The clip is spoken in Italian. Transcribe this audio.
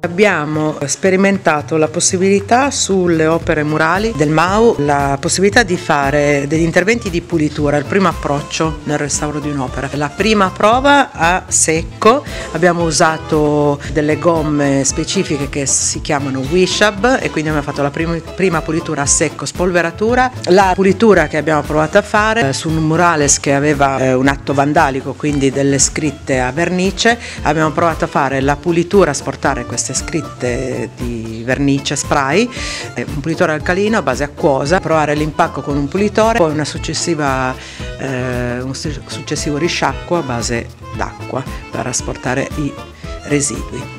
Abbiamo sperimentato la possibilità sulle opere murali del MAU, la possibilità di fare degli interventi di pulitura, il primo approccio nel restauro di un'opera. La prima prova a secco, abbiamo usato delle gomme specifiche che si chiamano Wishab e quindi abbiamo fatto la prima, pulitura a secco, spolveratura. La pulitura che abbiamo provato a fare eh, su un murales che aveva eh, un atto vandalico, quindi delle scritte a vernice, abbiamo provato a fare la pulitura, a sportare queste scritte di vernice spray, un pulitore alcalino a base acquosa, provare l'impacco con un pulitore, poi eh, un successivo risciacquo a base d'acqua per asportare i residui.